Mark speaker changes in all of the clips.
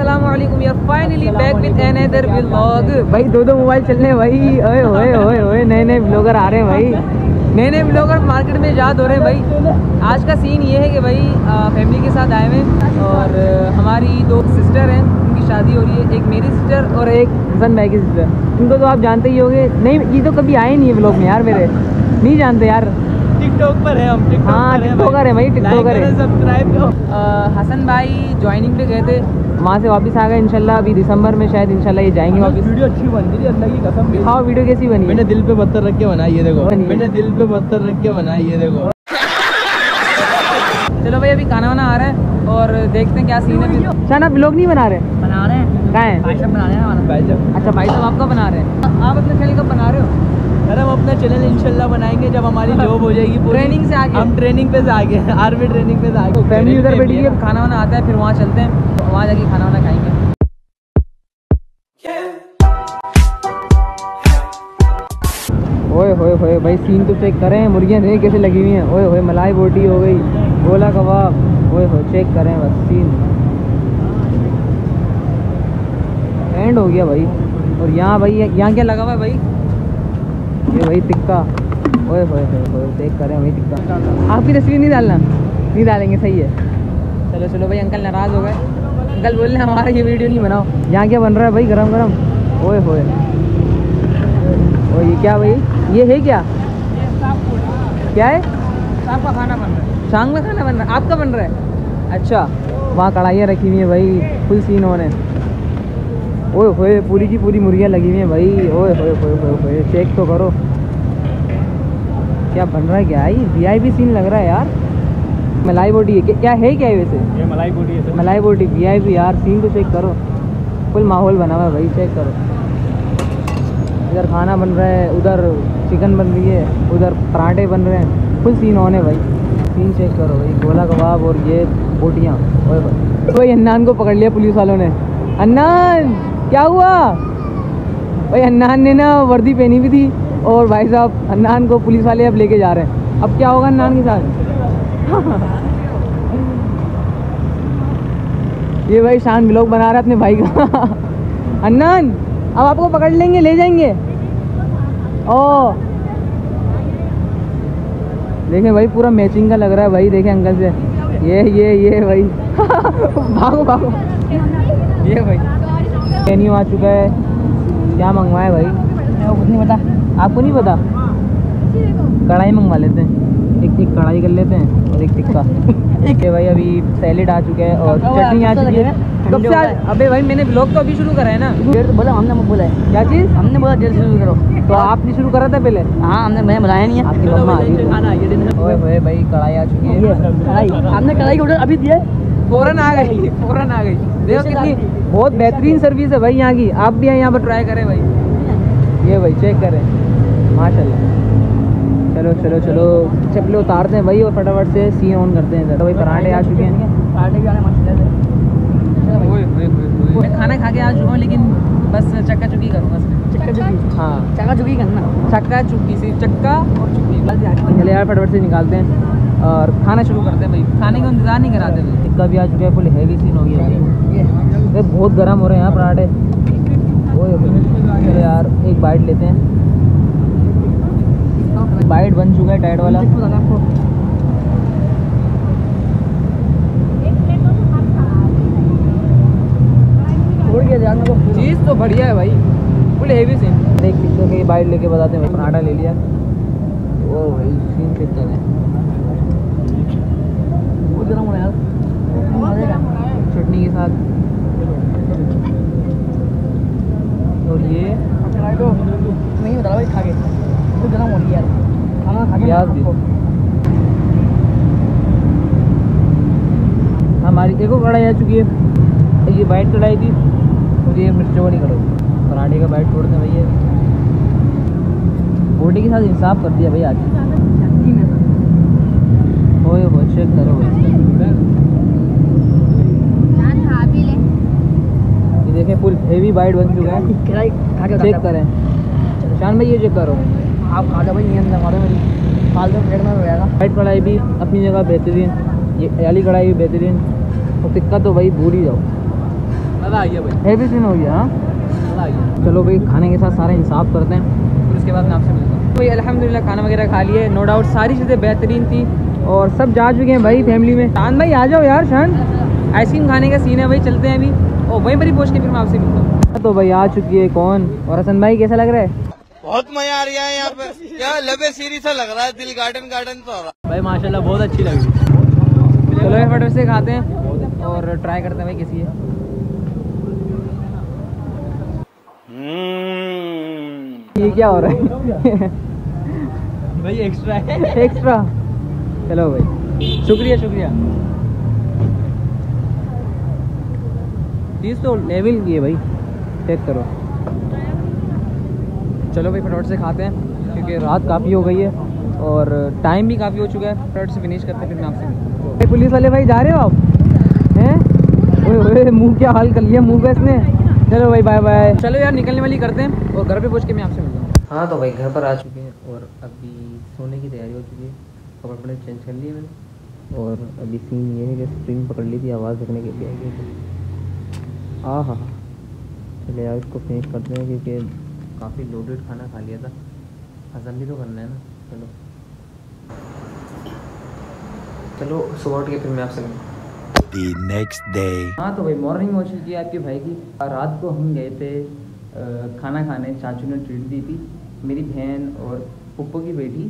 Speaker 1: वालेकुम यार finally back with another vlog भाई दो दो मोबाइल चल रहे भाई। ओए ओए ओए ओए नए नए ब्लॉगर आ रहे हैं भाई। नए नए ब्लॉगर मार्केट में याद हो रहे हैं भाई। आज का सीन ये है कि भाई फैमिली के साथ आए हुए हैं और हमारी दो सिस्टर हैं उनकी शादी हो रही है। एक मेरी सिस्टर और एक हसन भाई की सिस्टर इनको तो आप जानते ही होंगे। नहीं ये तो कभी आए नहीं है ब्लॉग में यार मेरे। नहीं जानते यार।
Speaker 2: टिकटॉक पर है हम। टिकटॉक
Speaker 1: हाँ
Speaker 2: पर है
Speaker 1: टिकटॉकर है भाई टिकटॉकर है।
Speaker 2: सब्सक्राइब करो।
Speaker 1: हसन भाई ज्वाइनिंग पे गए थे। वहाँ से वापस आ गए इंशाल्लाह अभी दिसंबर में शायद इंशाल्लाह ये जाएँगे वापस।
Speaker 2: वीडियो अच्छी बन रही अल्लाह की कसम
Speaker 1: हाँ वीडियो कैसी बनी?
Speaker 2: मैंने दिल पे पत्थर रख के बनाई ये देखो। मैंने दिल पे पत्थर रख के बनाई ये देखो।
Speaker 1: चलो भाई अभी खाना वाना आ रहा है और देखते हैं क्या सीन है शान आप ब्लॉग नहीं बना रहे?
Speaker 3: बना रहे हैं।
Speaker 1: कहाँ है?
Speaker 3: भाई साहब बना रहे हैं हमारा।
Speaker 2: भाई साहब।
Speaker 1: अच्छा भाई साहब आपका बना रहे हैं। आप अपने चैनल कब बना रहे हो?
Speaker 2: अरे हम अपना चैनल इंशाल्लाह बनाएँगे जब हमारी जॉब हो जाएगी
Speaker 1: ट्रेनिंग से आगे।
Speaker 2: हम ट्रेनिंग पे से आगे आर्मी ट्रेनिंग पे से आगे
Speaker 1: फैमिली उधर बैठी है। खाना वाना आता है फिर वहाँ चलते हैं। वहाँ जाके खाना वाना खाएँगे। ओए होए होए भाई सीन तो चेक करें, मुर्गियाँ देखें कैसे लगी हुई हैं। ओए होए मलाई बोटी हो गई, गोला कबाब। ओए होए चेक करें बस सीन एंड हो गया भाई। और यहाँ भाई, यहाँ क्या लगा हुआ है भाई? ये भाई टिक्का। ओए होए होए होए चेक करें भाई टिक्का। आपकी तस्वीर नहीं डालना? नहीं डालेंगे, सही है। चलो चलो भाई, अंकल नाराज़ हो गए। अंकल बोल रहे हमारा ये वीडियो नहीं बनाओ। यहाँ क्या बन रहा है भाई गरम गरम ओए होए। ओ ये क्या भाई? ये है क्या? ये क्या है?
Speaker 3: शाम का खाना बन रहा है।
Speaker 1: शाम में खाना बन रहा है? आपका बन रहा है? अच्छा वहाँ कढ़ाइयाँ रखी हुई हैं भाई फुल सीन होने ओए होए पूरी की पूरी मुर्गियाँ लगी हुई हैं भाई। ओए होए होए होए होए चेक तो करो। क्या बन रहा है क्या? ये वीआईपी सीन लग रहा है यार। मलाई बोटी है। क्या- है क्या है वैसे?
Speaker 2: ये मलाई बोटी है
Speaker 1: मलाई बोटी वीआईपी यार सीन तो चेक करो। फुल माहौल बना हुआ है भाई चेक करो। इधर खाना बन रहा है उधर चिकन बन रही है उधर पराठे बन रहे हैं। फुल सीन ऑन है भाई। सीन चेक करो भाई गोला कबाब और ये बोटियाँ। भाई। भाई अन्नान को पकड़ लिया पुलिस वालों ने। अन्नान क्या हुआ? भाई अन्नान ने ना वर्दी पहनी हुई थी और भाई साहब अन्नान को पुलिस वाले अब लेके जा रहे हैं। अब क्या होगा अन्नान के साथ? ये भाई शान ब्लॉग बना रहा है अपने भाई का। अन्नान अब आपको पकड़ लेंगे ले जाएँगे। ओ। देखें भाई पूरा मैचिंग का लग रहा है भाई देखें अंकल से। ये ये ये भाई। भागो भागो। ये भाई। मेन्यू आ चुका है। क्या मंगवाए भाई?
Speaker 3: कुछ नहीं पता।
Speaker 1: आपको नहीं पता? कढ़ाई मंगवा लेते हैं। एक कढ़ाई कर लेते हैं और एक टिक्का। ठीक है भाई अभी सैलेड आ चुका है और चटनी आ चुकी है। कब से अबे भाई मैंने ब्लॉग तो अभी शुरू करा है ना।
Speaker 3: देर तो बोला हमने बोला है।
Speaker 1: क्या चीज़?
Speaker 3: हमने बोला देर से शुरू करो।
Speaker 1: तो आपने शुरू करा था पहले?
Speaker 3: हाँ हमने मैंने बताया नहीं है।
Speaker 1: आपकी मम्मा आ गई
Speaker 2: खाना
Speaker 1: ओए भाई कढ़ाई आ चुकी है।
Speaker 3: हमने कढ़ाई का ऑर्डर अभी दिया है।
Speaker 1: फ़ौरन आ गई फ़ौरन आ गई। देखो कितनी बहुत बेहतरीन सर्विस है भाई यहाँ की। आप भी यहाँ पर ट्राई करें भाई। ये भाई चेक करें। माशाल्लाह। चलो चलो चलो। चप्पलें उतारते हैं भाई और फटाफट से सीन ऑन करते हैं तो भाई पराठे आ चुके हैं
Speaker 3: पराठे भी आने मस्त है
Speaker 1: खाना खा के आ चुका हूँ लेकिन बस चक्का चुकी करूँगा
Speaker 3: चक्का चुकी
Speaker 1: हाँ।
Speaker 3: चक्का चुकी करना।
Speaker 1: चक्का चुकी सी चक्का और चुकी। चले यार फटाफट से निकालते हैं और खाना शुरू करते हैं भाई। खाने का इंतज़ार नहीं कराते भाई। टिक्का भी आ चुका है फुल हैवी सीन हो गया। भाई बहुत गर्म हो रहे हैं यहाँ पराठे। ओए चलो यार एक बाइट लेते हैं। बाइट बन चुका है टाइट वाला। चीज़ तो बढ़िया है भाई। फुल हैवी सीन देख टिक्का के बाइट लेके बताते हैं पराठा ले लिया। ओ भाई सीन कितना करें
Speaker 3: बहुत गर्म हो रहा है यार मज़े का
Speaker 1: चटनी के साथ और ये
Speaker 3: कढ़ाई को नहीं बता भाई खा के बहुत गर्म हो रही है यार खाना खा के
Speaker 1: प्याज भी।
Speaker 3: आपको।
Speaker 1: हमारी आ चुकी है। ये बाइट कढ़ाई थी और ये मिर्चों वाली कढ़ाई पराठे का बाइट छोड़ते हैं भैया। बोटी के साथ इंसाफ कर दिया भाई आज। होए हो चेक करो ये देखें फुल हेवी बाइट बन चुका है। चेक करें। शान भाई ये चेक करो।
Speaker 3: आप खा के भाई अंदर मारो मेरी। फालतू प्लेट में हो जाएगा।
Speaker 1: बाइट कढ़ाई भी अपनी जगह बेहतरीन। ये वाली कढ़ाई भी बेहतरीन। और टिक्का तो भाई भूल ही जाओ।
Speaker 2: मज़ा आ गया भाई।
Speaker 1: सीन हो गया हाँ।
Speaker 2: मज़ा आ गया।
Speaker 1: चलो भाई खाने के साथ सारा इंसाफ करते हैं। फिर उसके बाद मैं आपसे मिलता हूँ। भाई अल्हम्दुलिल्लाह खाना वगैरह खा लिए नो डाउट सारी चीज़ें बेहतरीन थी और सब जा चुके हैं भाई फैमिली में। शान भाई आ जाओ यार शान। आइसक्रीम खाने का सीन है भाई चलते हैं अभी। और वहीं पर ही पहुँच के फिर मैं आपसे मिलता हूँ। तो भाई आ चुकी है कौन? और हसन भाई कैसा लग रहा है?
Speaker 4: बहुत मज़ा आ रहा है यहाँ पे। क्या लबे सीरी सा लग रहा है दिल गार्डन गार्डन सा हो रहा
Speaker 2: भाई माशाल्लाह बहुत अच्छी लग रही है।
Speaker 1: चलो फटाफट से खाते हैं। और ट्राई करते हैं भाई कैसी है
Speaker 4: है
Speaker 1: ये क्या हो रहा है?
Speaker 2: भाई एक्स्ट्रा है।
Speaker 1: एक्स्ट्रा चलो भाई। शुक्रिया शुक्रिया। चीज़ तो लेवल की है भाई। चेक करो। चलो भाई फटाफट से खाते हैं क्योंकि रात काफ़ी हो गई है और टाइम भी काफ़ी हो चुका है। फटाफट से फिनिश करते हैं फिर मैं आपसे भाई पुलिस वाले भाई जा रहे हो आप? मुँह क्या हाल कर लिया, मुँह का चलो भाई बाय बाय चलो यार, निकलने वाली करते हैं। और घर पे पहुँच के मैं आपसे मिलता हूँ। हाँ तो भाई घर पर आ चुके हैं और अभी सोने की तैयारी हो चुकी है। कपड़े वपड़े चेंज कर लिए मैंने। और अभी सीन ये है कि स्प्रिंग पकड़ ली थी, आवाज़ रखने के लिए आई थी। आ हाँ चले यार, इसको फिनिश करते हैं क्योंकि काफ़ी लोडेड खाना खा लिया था। हजम भी तो करना है ना। चलो। चलो सुबह उठ के फिर मैं आपसे। मिलूँ
Speaker 4: The next day.
Speaker 1: हाँ तो भाई मॉर्निंग हो चुकी है आपके भाई की। रात को हम गए थे खाना खाने चाचू ने ट्रीट दी थी। मेरी बहन और पुप्पो की बेटी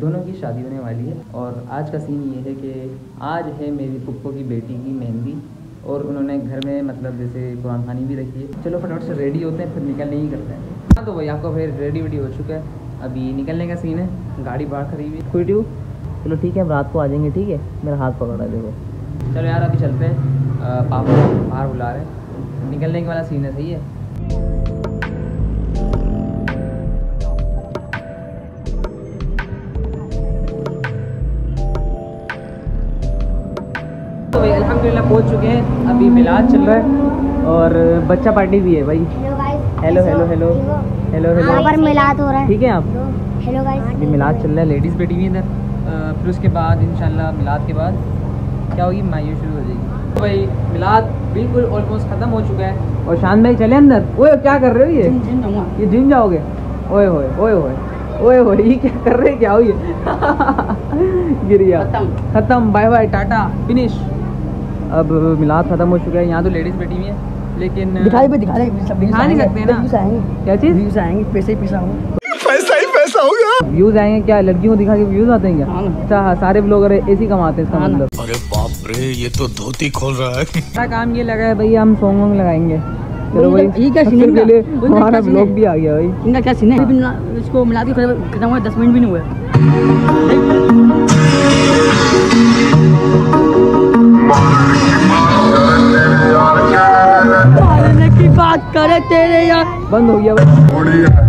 Speaker 1: दोनों की शादी होने वाली है। और आज का सीन ये है कि आज है मेरी पुप्पो की बेटी की मेहंदी। और उन्होंने घर में मतलब जैसे कुरान खानी भी रखी है। चलो फटाफट से रेडी होते हैं फिर निकलने ही करते हैं। हाँ तो भाई आपका फिर रेडी वेडी हो चुका है। अभी निकलने का सीन है गाड़ी बाहर खड़ी हुई कोई ट्यू चलो ठीक है हम रात को आ जाएँगे ठीक है? मेरा हाथ पकड़ा देखो। चलो यार अभी चलते हैं। पापा बाहर बुला रहे हैं। निकलने के वाला सीन है सही है? तो भाई अल्हम्दुलिल्लाह पहुँच चुके हैं। अभी मिलाद चल रहा है और बच्चा पार्टी भी है भाई। Hello hello hello hello hello
Speaker 5: पर मिलाद हो रहा है।
Speaker 1: ठीक है आप?
Speaker 5: हेलो गाइस
Speaker 1: अभी मिलाद चल रहा है लेडीज़ बैठी हुई इधर। फिर उसके बाद इंशाल्लाह मिलाद के बाद क्या होगी मायू शुरू हो जाएगी। तो भाई मिलाद बिल्कुल ऑलमोस्ट ख़त्म हो चुका है और शान भाई चले अंदर। ओए क्या कर रहे हो ये?
Speaker 3: जिम
Speaker 1: ये जिम जाओगे? ओए होए ओए होए ओए होए ये क्या कर रहे क्या हो ये? गिर गया।
Speaker 3: खत्म।
Speaker 1: खत्म बाय बाय टाटा फिनिश अब मिलाद ख़त्म हो चुका है यहाँ तो लेडीज़ बैठी हुई है लेकिन
Speaker 3: दिखाई पे दिखा दे सब
Speaker 1: दिखा नहीं सकते ना। क्या चीज़?
Speaker 3: आएँगे पैसे ही पैसा होगा।
Speaker 1: व्यूज़ आएँगे क्या? लड़कियों को दिखा के व्यूज़ आते हैं क्या?
Speaker 3: हाँ।
Speaker 1: अच्छा हाँ सारे ब्लॉगर ऐसे ही कमाते हैं इसका
Speaker 3: हाँ।
Speaker 1: मतलब।
Speaker 4: अरे बाप रे ये तो धोती खोल रहा है।
Speaker 1: हमारा काम ये लगा है भाई हम सॉन्ग वॉन्ग लगाएँगे। चलो भाई
Speaker 3: क्या सीन
Speaker 1: पहले हमारा ब्लॉग भी आ गया भाई।
Speaker 3: इनका क्या सीन है? इसको मिला के खत्म खत्म हुआ दस मिनट भी नहीं हुए। बात करे तेरे यार।
Speaker 1: बंद हो गया भाई।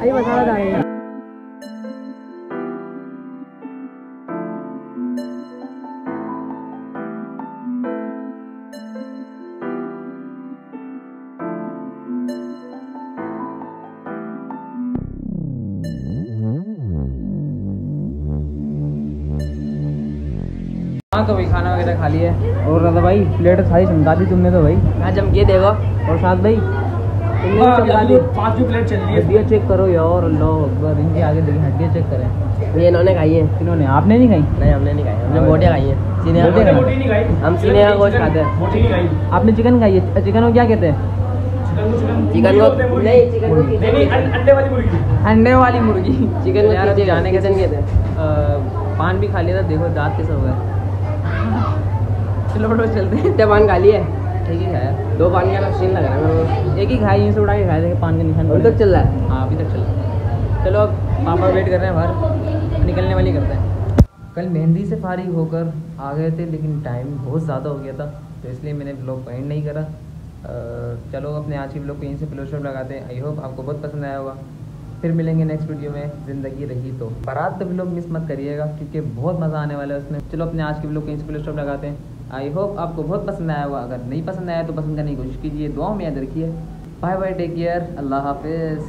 Speaker 3: अरे मसाला डालेगा
Speaker 1: हाँ तो भाई खाना वगैरह खा लिया है और दादा भाई प्लेट सारी चमका दी तुमने तो भाई।
Speaker 3: हाँ हम देगा
Speaker 1: और साथ भाई? चमका
Speaker 2: पाँचवीं प्लेट चल रही
Speaker 1: हड्डियाँ चेक करो यार अल्लाह अकबर इनके आगे देखिए हड्डियाँ चेक करें।
Speaker 3: ये इन्होंने खाई है।
Speaker 1: इन्होंने आपने नहीं खाई?
Speaker 3: नहीं हमने नहीं खाई हमने बोटियाँ खाई हैं। सीने हम सीने का गोश्त खाते हैं।
Speaker 1: आपने चिकन खाई है? चिकन को क्या कहते हैं?
Speaker 3: चिकन को नहीं चिकन को
Speaker 2: अंडे वाली मुर्गी।
Speaker 1: अंडे वाली मुर्गी।
Speaker 3: चिकन को
Speaker 1: यार अभी
Speaker 3: किचन
Speaker 1: जाने के पान भी खा लिया था देखो दांत कैसे हो गए। चलो चलते हैं।
Speaker 3: पान खा लिए।
Speaker 1: एक ही। खाया
Speaker 3: दो पान का सीन लग रहा है।
Speaker 1: एक ही खाया यहीं से उड़ा के खाया था पान के निशान
Speaker 3: अभी तक चल रहा है।
Speaker 1: हाँ अभी तक चल रहा है। चलो अब पापा वेट कर रहे हैं बाहर। निकलने वाली करते हैं। कल मेहंदी से फारिग होकर आ गए थे लेकिन टाइम बहुत ज़्यादा हो गया था तो इसलिए मैंने ब्लॉग पॉइंट नहीं करा। चलो अपने आज की ब्लॉग को यहीं से क्लोज लगाते हैं। आई होप आपको बहुत पसंद आया होगा। फिर मिलेंगे नेक्स्ट वीडियो में। ज़िंदगी रही तो। बारात का ब्लॉग मिस मत करिएगा क्योंकि बहुत मज़ा आने वाला है उसमें। चलो अपने आज की ब्लॉग को यहीं से क्लोज लगाते हैं। आई होप आपको बहुत पसंद आया हुआ अगर नहीं पसंद आया तो पसंद करने की कोशिश कीजिए। दुआओं में याद रखिए। बाय बाय टेक केयर अल्लाह हाफिज़।